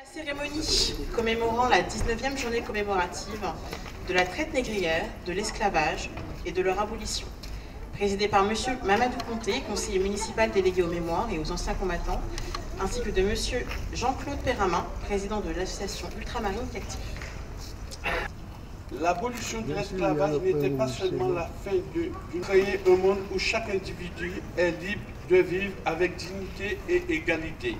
La cérémonie commémorant la 19e journée commémorative de la traite négrière, de l'esclavage et de leur abolition, présidée par M. Mamadou Conté, conseiller municipal délégué aux mémoires et aux anciens combattants, ainsi que de M. Jean-Claude Perramin, président de l'association Ultramarine Cactif. L'abolition de l'esclavage n'était pas seulement la fin de, de créer un monde où chaque individu est libre de vivre avec dignité et égalité.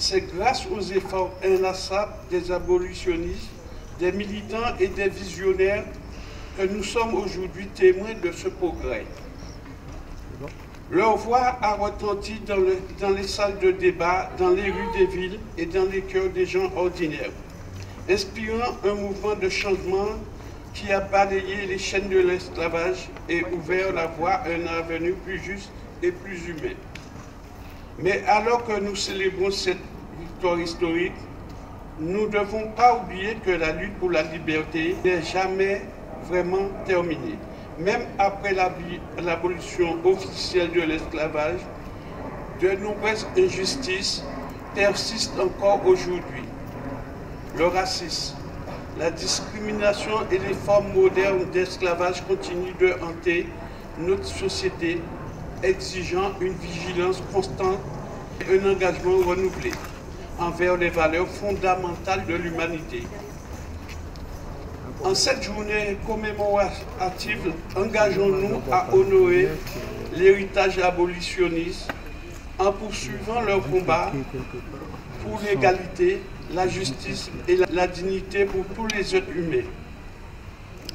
C'est grâce aux efforts inlassables des abolitionnistes, des militants et des visionnaires que nous sommes aujourd'hui témoins de ce progrès. Leur voix a retenti dans, dans, les salles de débat, dans les rues des villes et dans les cœurs des gens ordinaires, inspirant un mouvement de changement qui a balayé les chaînes de l'esclavage et ouvert la voie à un avenir plus juste et plus humain. Mais alors que nous célébrons cette historique, nous ne devons pas oublier que la lutte pour la liberté n'est jamais vraiment terminée. Même après l'abolition officielle de l'esclavage, de nombreuses injustices persistent encore aujourd'hui. Le racisme, la discrimination et les formes modernes d'esclavage continuent de hanter notre société, exigeant une vigilance constante et un engagement renouvelé envers les valeurs fondamentales de l'humanité. En cette journée commémorative, engageons-nous à honorer l'héritage abolitionniste en poursuivant leur combat pour l'égalité, la justice et la dignité pour tous les êtres humains.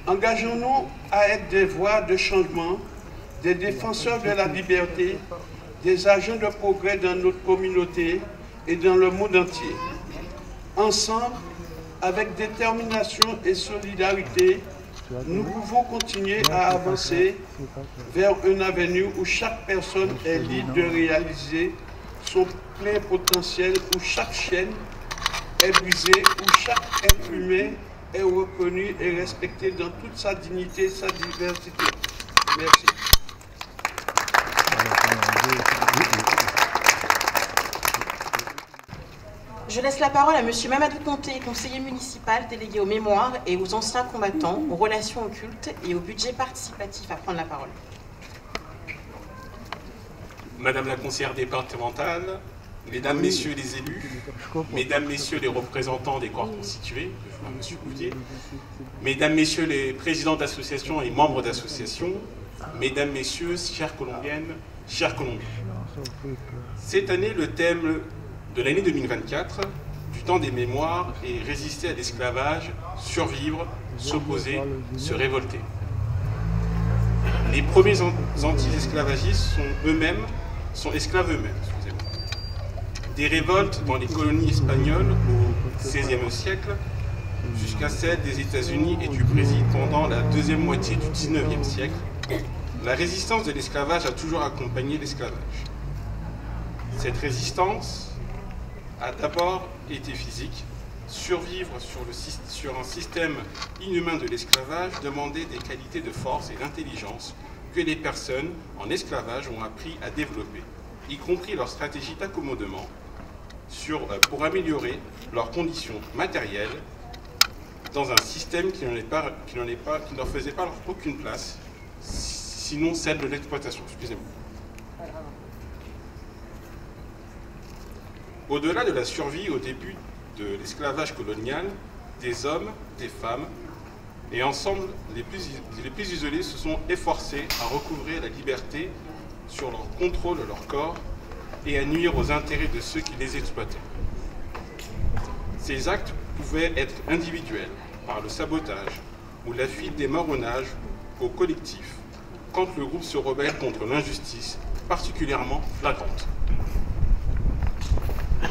Engageons-nous à être des voix de changement, des défenseurs de la liberté, des agents de progrès dans notre communauté et dans le monde entier. Ensemble, avec détermination et solidarité, nous pouvons continuer à avancer vers un avenir où chaque personne est libre de réaliser son plein potentiel, où chaque chaîne est brisée, où chaque être humain est reconnu et respecté dans toute sa dignité et sa diversité. Merci. Je laisse la parole à M. Mamadou Conté, conseiller municipal délégué aux mémoires et aux anciens combattants, aux relations occultes et au budget participatif à prendre la parole. Madame la conseillère départementale, Mesdames, Messieurs les élus, Mesdames, Messieurs les représentants des corps constitués, M. Bouvier, Mesdames, Messieurs les présidents d'associations et membres d'associations, Mesdames, Messieurs, chères Colombiennes, chers Colombiens. Cette année, le thème de l'année 2024, du temps des mémoires, est résister à l'esclavage, survivre, s'opposer, se révolter. Les premiers anti-esclavagistes sont eux-mêmes, sont esclaves eux-mêmes. Des révoltes dans les colonies espagnoles au XVIe siècle, jusqu'à celle des États-Unis et du Brésil pendant la deuxième moitié du XIXe siècle, la résistance de l'esclavage a toujours accompagné l'esclavage. Cette résistance a d'abord été physique. Survivre sur, un système inhumain de l'esclavage demandait des qualités de force et d'intelligence que les personnes en esclavage ont appris à développer, y compris leur stratégie d'accommodement pour améliorer leurs conditions matérielles dans un système qui, qui ne leur faisait pas aucune place, sinon celle de l'exploitation. Excusez-moi. Au-delà de la survie au début de l'esclavage colonial, des hommes, des femmes, et ensemble, les plus, isolés se sont efforcés à recouvrer la liberté sur leur contrôle de leur corps et à nuire aux intérêts de ceux qui les exploitaient. Ces actes pouvaient être individuels, par le sabotage ou la fuite des marronnages au collectif, quand le groupe se rebelle contre l'injustice particulièrement flagrante.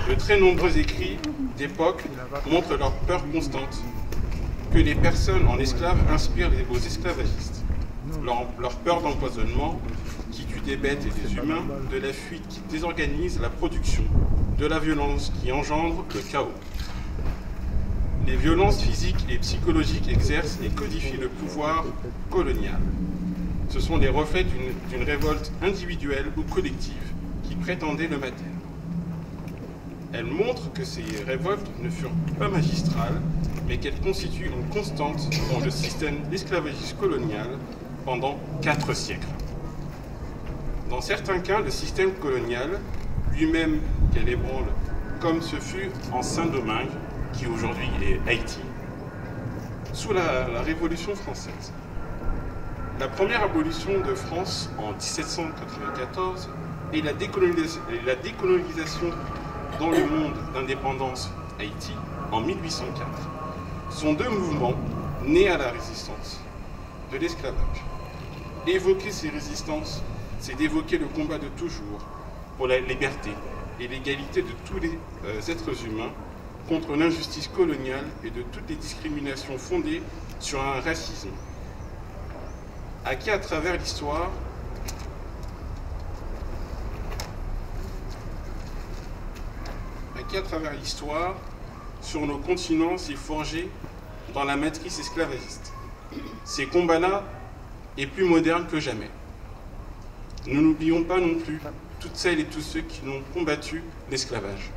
De très nombreux écrits d'époque montrent leur peur constante que les personnes en esclaves inspirent aux esclavagistes. Leur, peur d'empoisonnement qui tue des bêtes et des humains, de la fuite qui désorganise la production, de la violence qui engendre le chaos. Les violences physiques et psychologiques exercent et codifient le pouvoir colonial. Ce sont les reflets d'une révolte individuelle ou collective qui prétendait le matin. Elle montre que ces révoltes ne furent pas magistrales, mais qu'elles constituent une constante dans le système d'esclavagisme colonial pendant quatre siècles. Dans certains cas, le système colonial, lui-même qu'elle ébranle, comme ce fut en Saint-Domingue, qui aujourd'hui est Haïti, sous la, Révolution française. La première abolition de France en 1794 et la décolonisation, et la décolonisation dans le monde d'indépendance Haïti en 1804 sont deux mouvements nés à la résistance de l'esclavage. Évoquer ces résistances, c'est d'évoquer le combat de toujours pour la liberté et l'égalité de tous les euh, êtres humains contre l'injustice coloniale et de toutes les discriminations fondées sur un racisme à qui à travers l'histoire à travers l'histoire sur nos continents s'est forgé dans la matrice esclavagiste. Ces combats-là est plus moderne que jamais. Nous n'oublions pas non plus toutes celles et tous ceux qui ont combattu l'esclavage.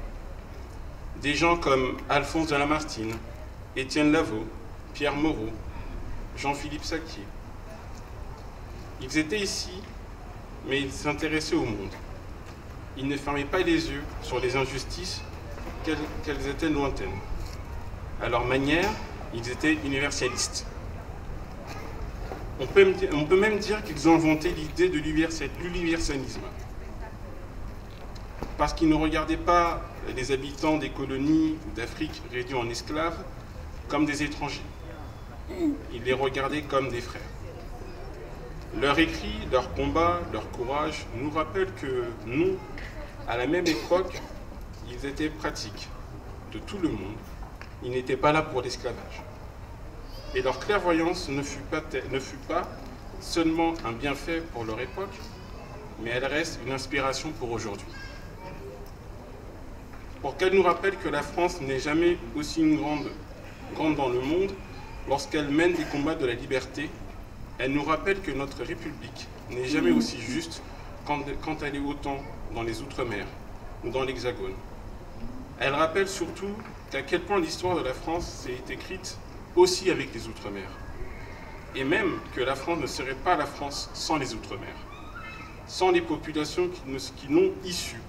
Des gens comme Alphonse de Lamartine, Étienne Lavaux, Pierre Moreau, Jean-Philippe Saquier. Ils étaient ici, mais ils s'intéressaient au monde. Ils ne fermaient pas les yeux sur les injustices, qu'elles étaient lointaines. À leur manière, ils étaient universalistes. On peut, même dire qu'ils ont inventé l'idée de l'universalisme. Parce qu'ils ne regardaient pas les habitants des colonies d'Afrique réduits en esclaves comme des étrangers. Ils les regardaient comme des frères. Leur écrit, leur combat, leur courage nous rappellent que nous, à la même époque, ils étaient pratiques de tout le monde. Ils n'étaient pas là pour l'esclavage. Et leur clairvoyance ne fut, pas, ne fut pas seulement un bienfait pour leur époque, mais elle reste une inspiration pour aujourd'hui. Pour qu'elle nous rappelle que la France n'est jamais aussi une grande, grande dans le monde lorsqu'elle mène des combats de la liberté, elle nous rappelle que notre République n'est jamais aussi juste quand, quand elle est autant dans les Outre-mer ou dans l'Hexagone. Elle rappelle surtout qu'à quel point l'histoire de la France s'est écrite aussi avec les Outre-mer. Et même que la France ne serait pas la France sans les Outre-mer, sans les populations qui, l'ont issue,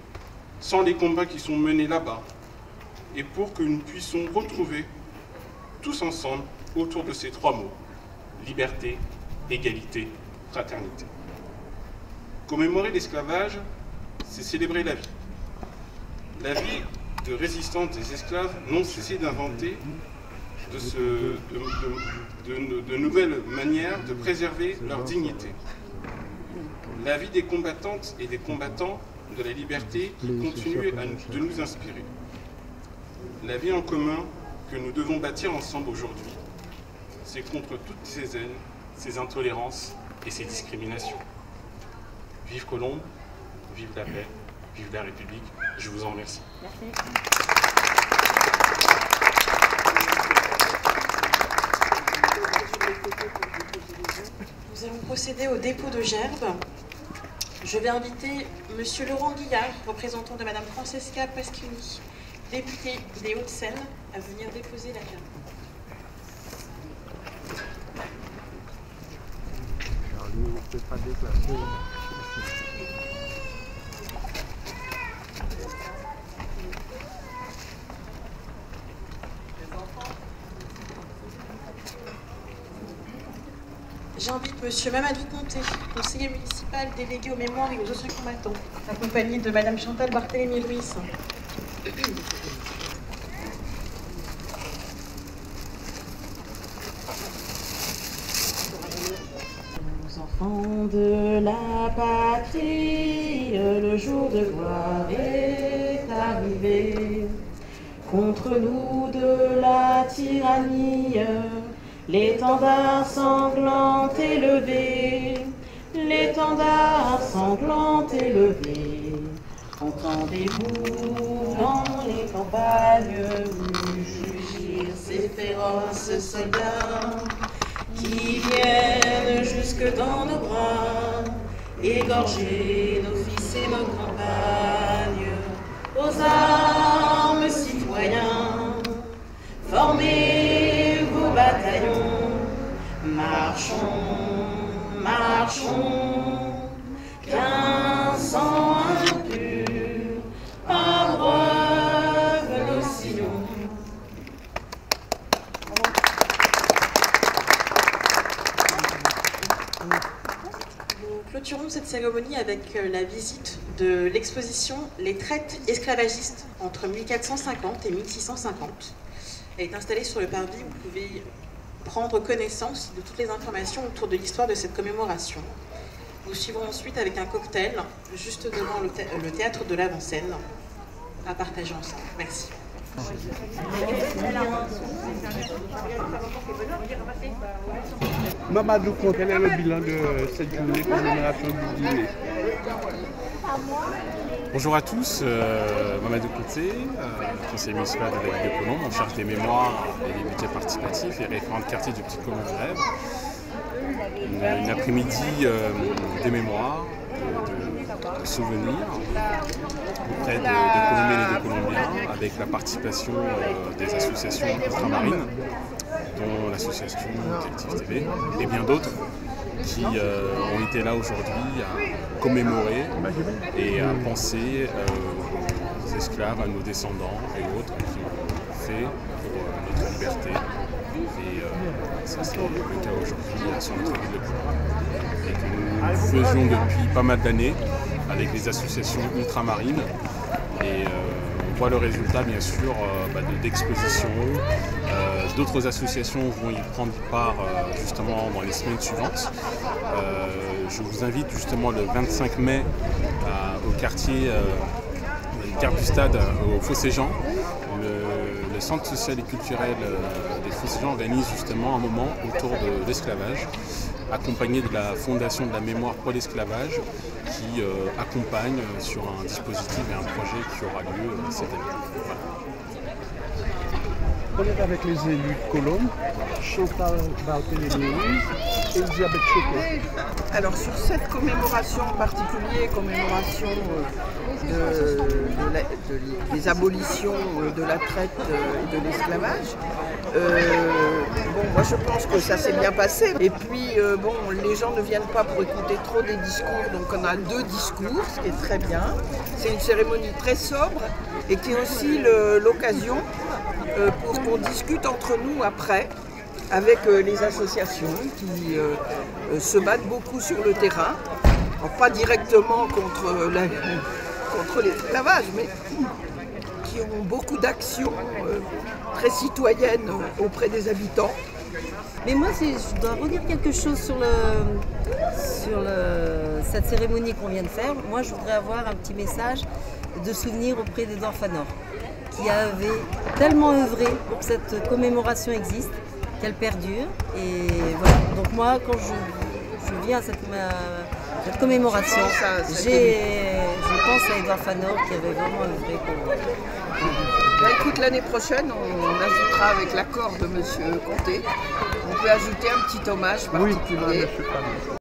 sans les combats qui sont menés là-bas, et pour que nous puissions retrouver tous ensemble autour de ces trois mots, liberté, égalité, fraternité. Commémorer l'esclavage, c'est célébrer la vie. La vie de résistance des esclaves n'ont cessé d'inventer de, ce- de- de- de- de nouvelles manières de préserver leur dignité. La vie des combattantes et des combattants de la liberté qui continue à de nous inspirer. La vie en commun que nous devons bâtir ensemble aujourd'hui, c'est contre toutes ces haines, ces intolérances et ces discriminations. Vive Colombe, vive la paix, vive la République. Je vous en remercie. Nous allons procéder au dépôt de gerbes. Je vais inviter Monsieur Laurent Guillard, représentant de Madame Francesca Pasquini, députée des Hauts-de-Seine, à venir déposer la gerbe. Charlie, on peut pas déplacer. J'invite Monsieur Mamadou Conté, conseiller municipal délégué aux mémoires et aux anciens combattants, accompagné de Madame Chantal Barthélémy-Louis. Enfants de la patrie, le jour de gloire est arrivé. Contre nous de la tyrannie, L'étendard sanglant élevé, l'étendard sanglant élevé. Entendez-vous dans les campagnes mugir ces féroces soldats qui viennent jusque dans nos bras, égorger nos fils et nos campagnes aux armes citoyens formés Marchons, marchons, qu'un sang. Nous clôturons cette cérémonie avec euh, la visite de l'exposition Les traites esclavagistes entre 1450 et 1650. Elle est installée sur le parvis, vous pouvez prendre connaissance de toutes les informations autour de l'histoire de cette commémoration. Nous suivrons ensuite avec un cocktail juste devant le, théâtre de l'avant-scène à partager ensemble. Merci. Mamadou, quel est le bilan de cette journée commémoration du dîner? Bonjour à tous, euh, Mamadou Kouté, euh, conseiller municipal de la ville de Colombe, en charge des mémoires et des budgets participatifs et référent de quartier du Petit Colombe Rêve. Une, une après-midi euh, des mémoires, de, de, souvenirs auprès de, des Colombiennes et des Colombiens avec la participation euh, des associations ultramarines dont l'association Collectif TV et bien d'autres qui euh, ont été là aujourd'hui à commémorer et à penser euh, aux esclaves, à nos descendants et autres qui ont fait pour euh, notre liberté. Et ça c'est le cas aujourd'hui sur notre ville de. Et que nous faisons depuis pas mal d'années avec les associations ultramarines. Et on voit le résultat bien sûr bah, d'expositions. Euh, D'autres associations vont y prendre part justement dans les semaines suivantes. je vous invite justement le 25 mai au quartier du Stade au Fossé-Jean. Le, centre social et culturel des Fossé-Jean organise justement un moment autour de l'esclavage accompagné de la Fondation de la mémoire pour l'esclavage qui euh, accompagne sur un dispositif et un projet qui aura lieu euh, cette année. Voilà. Est avec les élus de Colombe, Elisabeth. Alors sur cette commémoration en particulier, commémoration de, des abolitions de la traite et de l'esclavage, euh, bon, moi je pense que ça s'est bien passé. Et puis euh, bon, les gens ne viennent pas pour écouter trop des discours, donc on a deux discours, ce qui est très bien. C'est une cérémonie très sobre et qui est aussi l'occasion euh, pour qu'on discute entre nous après avec euh, les associations qui euh, euh, se battent beaucoup sur le terrain, pas directement contre, la, contre l'esclavage, mais qui ont beaucoup d'actions très citoyennes auprès des habitants. Mais moi, je dois redire quelque chose sur, le, sur cette cérémonie qu'on vient de faire. Moi, je voudrais avoir un petit message de souvenir auprès d'Edouard Fanor, qui avait tellement œuvré pour que cette commémoration existe, qu'elle perdure. Et voilà. Donc moi, quand je, je viens à cette, ma, cette commémoration, je pense à Edouard Fanor qui avait vraiment œuvré pour. Bah, écoute, l'année prochaine, on ajoutera avec l'accord de M. Comté, on peut ajouter un petit hommage particulier. Oui,